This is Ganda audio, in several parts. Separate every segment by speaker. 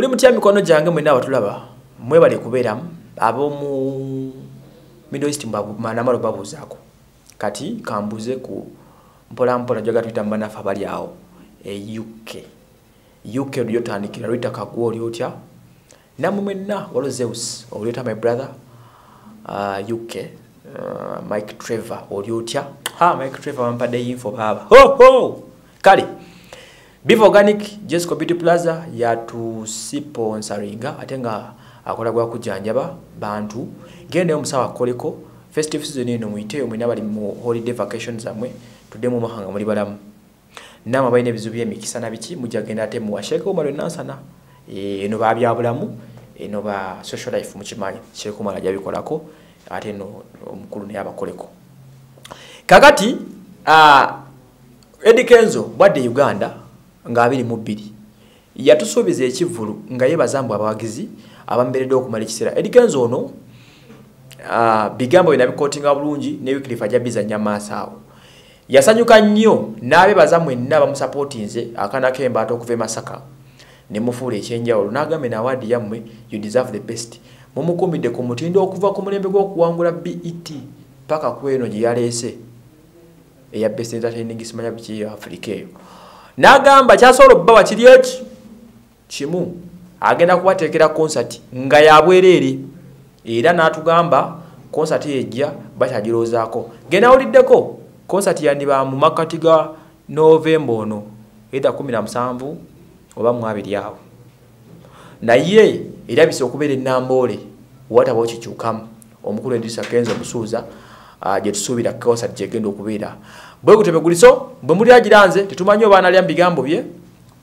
Speaker 1: muli mutya mikono gyange mwena abatulaba mwebale kubeeramu ab'omu middle east namalo babuuzaako kati kambuze ku mpolampola jaga tuyita mubanafe abali awo e uk uk lyotandikira lwita kagwa oli otya? Namwe mwenna walo zeus olyota my brother? Uh, uk uh, mike trevor oli otya? Ha mike trevor wampadde info baaba hoho kale Beef Organic Jesco Beauty Plaza yatusponsoringa ate nga akola gwa kujanjaba bantu. Genda omusawa koleko festive season eno muiteyo mwina bali mu holiday vacation zamwe tudemu mahanga muri balamu. Nama bayine bizu by'emikisa na biki mujja genda ate mu washeko malo nansana e, eno ba byabulamu eno ba social life mukimanyi sheko mala jabikolako ate no omukulu ne abakoleko kakati uh, Eddie Kenzo bwadde Uganda nga abiri mu bbiri. Yatusuubiza ekivvulu nga yeebazambu abawagizi abamberedde okumala ekiseera. Edikenzo ono uh, bigambo bina bikootinga bulungi ne wikilifu ajja bizanya maaso awo. Yasanyuka nnyo n'abeebaza mwenna bamusapootinze akaana k'embaata okuva e masaka ne mufuula ekyenjawulo n'agambe nawaadi yammwe you deserve the best. Mumukumbidde ku mutindo okuva ku mulembe gw'okuwangula bet paka ku eno gye yaleese eya best entertaining simanya biki afrika eyo n'agamba kyasobola okubawa kiri eki? Kimu agenda kubateekera konsati nga yabwereere era n'atugamba konsati ejja bakyagiroozaako. Genda wuliddeko konsati yandiba mu makati ga novemba ono eda 17 oba mwabiri awo. Naye erabise okubeera enamboole watabawo kikyukamu omukulu endirisa kenza omusuuza uh, gyetusuubira konsati gyegenda okubeera. Bwegutebe guliso bwe muli agiranze tetumanyi oba analya mubigambo bye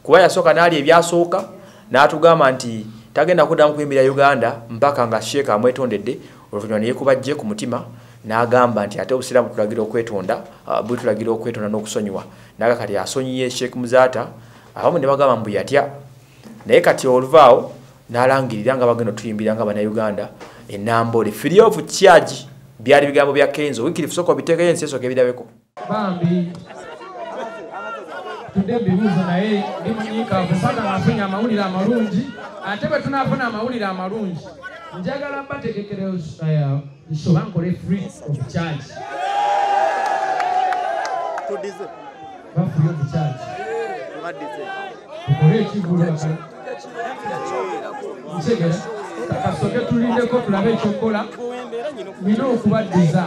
Speaker 1: kuba yasooka naali ebyasooka n'atugamba nti tagenda kuddamu kuyimbira uganda mpaka nga sheeka amwetondedde oluvannyuma neyekubajje ku mutima n'agamba nti ate obusiraamu tulagira okwetonda uh, bwe tulagira okwetonda n'okusonyiwa. Naga kati asonyiye sheek muzaata abamu ne bagamba mbu yatya. Naye kati oluvaawo n'alangirira nga bagenda otuyimbira nga bannayuganda enambole free of charge byali bigambo bya kenzo. Wikirifu soka obiteekayo ensi esooka ebirabeko.
Speaker 2: Bambi. Tudde ebibuuzo naye ndi munyiikaavu paka nafunye amawulire amalungi ate bwe tunaafuna amawulire amalungi njagala bategekere nsoba nkole free of charge. Ba free of charge tukole ekivulu ntegera kasoke tulindeko tulabe ekyokukola nina okubaddiza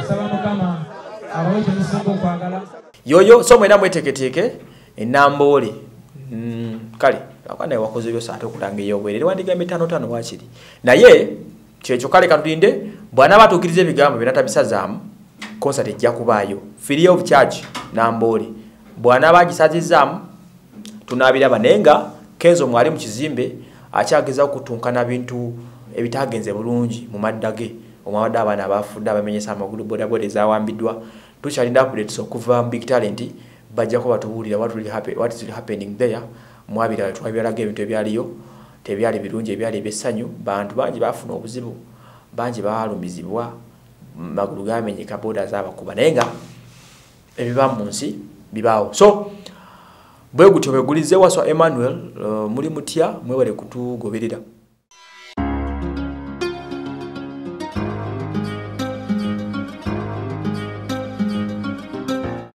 Speaker 2: nsaba mukama abawe kyemusinga okwagala
Speaker 1: yoyo so mwena mweteeketeeke enamboole mm, kale akanaye wakoze byosa ate okulanga eyobwerere wandigamba etanootano wakiri naye kyekyo kale katulinde bw'anaaba atuukiriza ebigambo byona tabisazaamu konsat ejja kubaayo. Free of charge namboole bw'anaaba agisazizaamu tunaabiraba. Naye nga kenzo mwali mu kizimbe akyageza okutunkana bintu ebitagenze bulungi mu madda ge. Omwawadde abaana abafudde abamenyesa amagulu bodaboda ezawambiddwa tukyalinda updates okuva mu big talent bajjako batubuulira what, is happening there. Mwabira twabiraga ebintu ebyaliyo tebyali birungi ebyali ebyessanyu bantu bangi bafuna obuzibu bangi balumizibwa magulu gamenyeka boda zabakuba naye nga ebiba mu nsi bibaawo. So bwe gutyo bwegulize waswa emmanuel uh, muli mutya? Mwewale kutugoberera